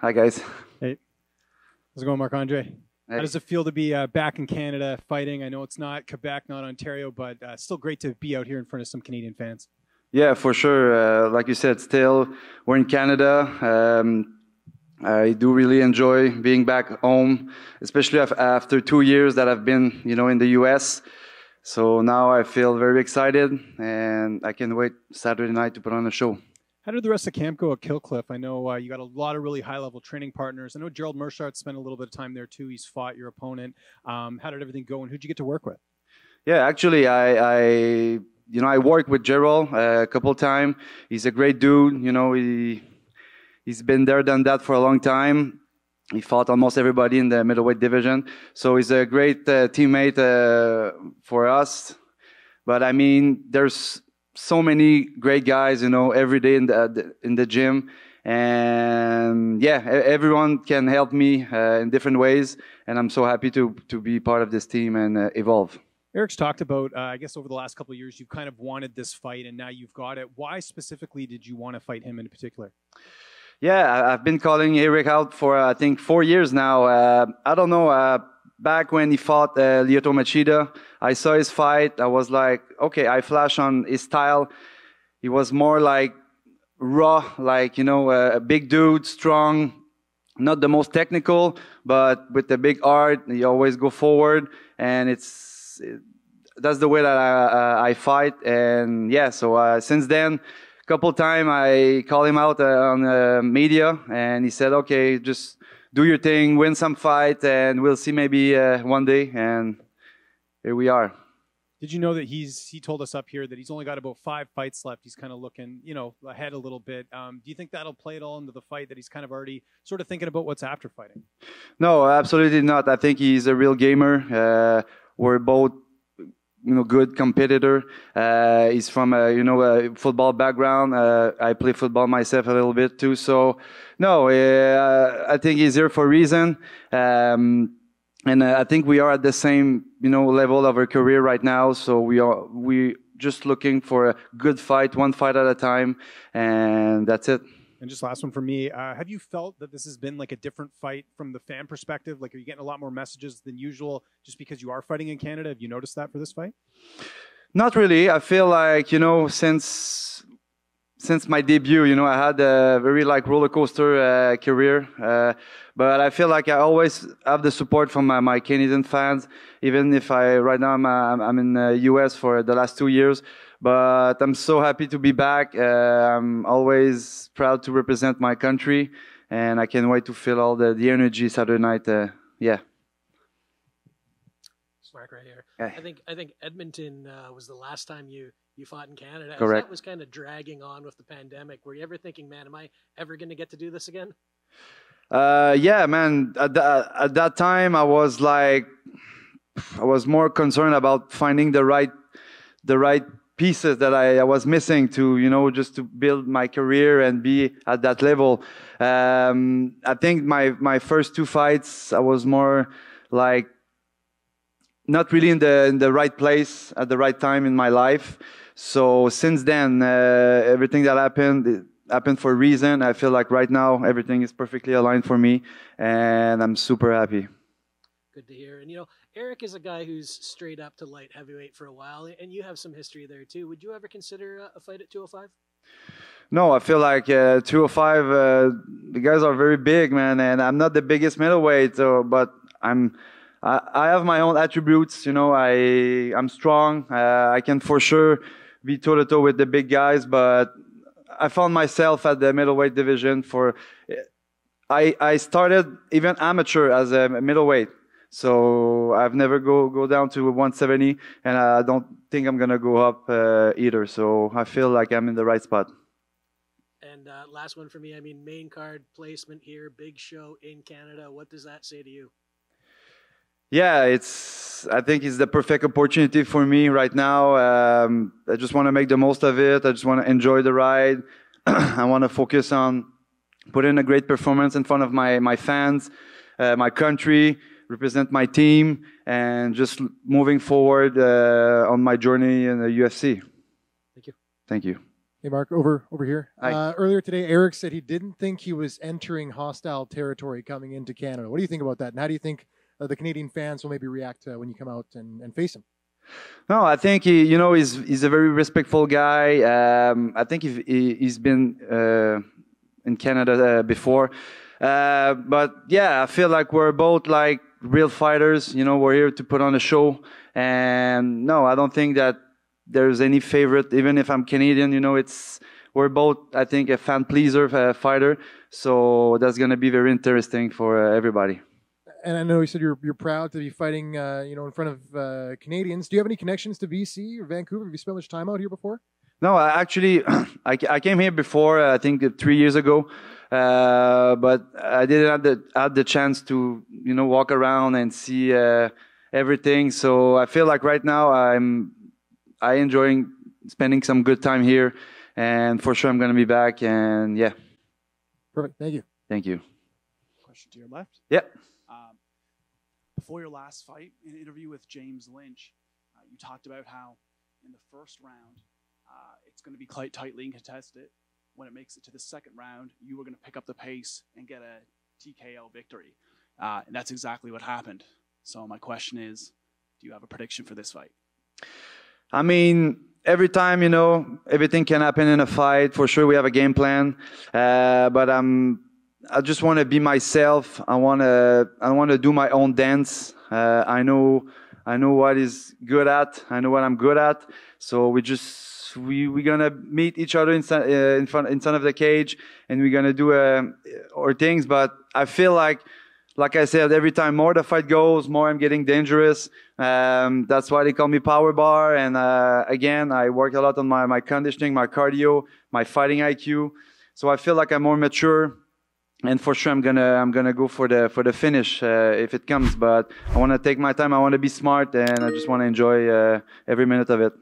Hi, guys. Hey, how's it going, Marc Andre? Hey. How does it feel to be uh, back in Canada fighting? I know it's not Quebec, not Ontario, but uh, still great to be out here in front of some Canadian fans. Yeah, for sure. Uh, like you said, still we're in Canada. Um, I do really enjoy being back home, especially after two years that I've been, you know, in the U.S. So now I feel very excited, and I can't wait Saturday night to put on a show. How did the rest of camp go at Kill Cliff? I know uh, you got a lot of really high-level training partners. I know Gerald Meerschaert spent a little bit of time there too. He's fought your opponent. Um, how did everything go, and who'd you get to work with? Yeah, actually, I, I you know, I worked with Gerald uh, a couple times. He's a great dude. You know, he he's been there, done that for a long time. He fought almost everybody in the middleweight division, so he's a great uh, teammate uh, for us. But I mean, there's so many great guys, you know, every day in the in the gym, and yeah, everyone can help me uh, in different ways, and I'm so happy to to be part of this team and uh, evolve. Eryk's talked about, uh, I guess, over the last couple of years, you've kind of wanted this fight, and now you've got it. Why specifically did you want to fight him in particular? Yeah, I've been calling Eryk out for uh, I think four years now. Uh, I don't know. Uh, back when he fought uh, Lyoto Machida, I saw his fight. I was like, okay, I flash on his style. He was more like raw, like you know, uh, a big dude, strong, not the most technical, but with the big art. He always go forward, and it's it, that's the way that I, uh, I fight. And yeah, so uh, since then a couple time I called him out uh, on the media and he said, okay, just do your thing, win some fight and we'll see maybe uh, one day. And here we are. Did you know that he's he told us up here that he's only got about five fights left? He's kind of looking, you know, ahead a little bit. Um, do you think that'll play it all into the fight that he's kind of already sort of thinking about what's after fighting? No, absolutely not. I think he's a real gamer. Uh, we're both, you know, good competitor. Uh, he's from a, you know, a football background. Uh, I play football myself a little bit too. So, no, uh, I think he's here for a reason. Um, and uh, I think we are at the same, you know, level of our career right now. So we are, we just looking for a good fight, one fight at a time. And that's it. And just last one for me. Uh, have you felt that this has been like a different fight from the fan perspective? Like, are you getting a lot more messages than usual just because you are fighting in Canada? Have you noticed that for this fight? Not really. I feel like you know since since my debut, you know, I had a very like roller coaster uh, career, uh, but I feel like I always have the support from my, my Canadian fans. Even if I right now I'm I'm in the U.S. for the last two years, but I'm so happy to be back. Uh, I'm always proud to represent my country, and I can't wait to feel all the the energy Saturday night. Uh, yeah. Mark right here. Yeah. I think I think Edmonton uh, was the last time you you fought in Canada. Correct. That was kind of dragging on with the pandemic. Were you ever thinking, man, am I ever going to get to do this again? Uh, yeah, man. At, at that time, I was like, I was more concerned about finding the right, the right pieces that I, I was missing to, you know, just to build my career and be at that level. Um, I think my my first two fights, I was more like not really in the in the right place at the right time in my life. So since then, uh, everything that happened happened for a reason. I feel like right now everything is perfectly aligned for me, and I'm super happy. Good to hear. And you know, Eryk is a guy who's straight up to light heavyweight for a while, and you have some history there too. Would you ever consider a fight at 205? No, I feel like uh, 205. Uh, the guys are very big, man, and I'm not the biggest middleweight, so, but I'm. I, I have my own attributes, you know. I I'm strong. Uh, I can for sure be toe to toe with the big guys, but I found myself at the middleweight division for. I I started even amateur as a middleweight, so I've never go go down to 170, and I don't think I'm gonna go up uh, either. So I feel like I'm in the right spot. And uh, last one for me. I mean, main card placement here, big show in Canada. What does that say to you? Yeah, it's. I think it's the perfect opportunity for me right now. Um, I just want to make the most of it. I just want to enjoy the ride. I want to focus on putting a great performance in front of my my fans, uh, my country, represent my team, and just moving forward uh, on my journey in the UFC. Thank you. Thank you. Hey, Mark, over over here. Uh, earlier today, Eryk said he didn't think he was entering hostile territory coming into Canada. What do you think about that? And how do you think uh, the Canadian fans will maybe react uh, when you come out and, and face him? No, I think he, you know, he's he's a very respectful guy. Um, I think he, he, he's been uh, in Canada uh, before, uh, but yeah, I feel like we're both like real fighters. You know, we're here to put on a show, and no, I don't think that there's any favorite. Even if I'm Canadian, you know, it's we're both, I think, a fan pleaser uh, fighter. So that's gonna be very interesting for uh, everybody. And I know you said you're you're proud to be fighting, uh, you know, in front of uh, Canadians. Do you have any connections to BC or Vancouver? Have you spent much time out here before? No, I actually, I, I came here before. uh, I think uh, three years ago, uh, but I didn't have the have the chance to you know walk around and see uh, everything. So I feel like right now I'm I enjoying spending some good time here, and for sure I'm gonna be back. And yeah, Perfect. Thank you. thank you. Question to your left. Yep. Um, before your last fight, in an interview with James Lynch, uh, you talked about how in the first round uh, it's going to be quite tightly contested. When it makes it to the second round, you are going to pick up the pace and get a TKO victory, uh, and that's exactly what happened. So my question is, do you have a prediction for this fight? I mean, every time, you know, everything can happen in a fight. For sure, we have a game plan. Uh, but I'm, I just want to be myself. I want to, I want to do my own dance. Uh, I know, I know what is good at. I know what I'm good at. So we just, we, we're going to meet each other in, uh, in front, in front of the cage and we're going to do, uh, our things. But I feel like, like I said, every time more the fight goes, more I'm getting dangerous. Um, that's why they call me Power Bar. And uh, again, I work a lot on my, my conditioning, my cardio, my fighting IQ. So I feel like I'm more mature. And for sure, I'm gonna I'm gonna go for the for the finish uh, if it comes. But I want to take my time. I want to be smart, and I just want to enjoy uh, every minute of it.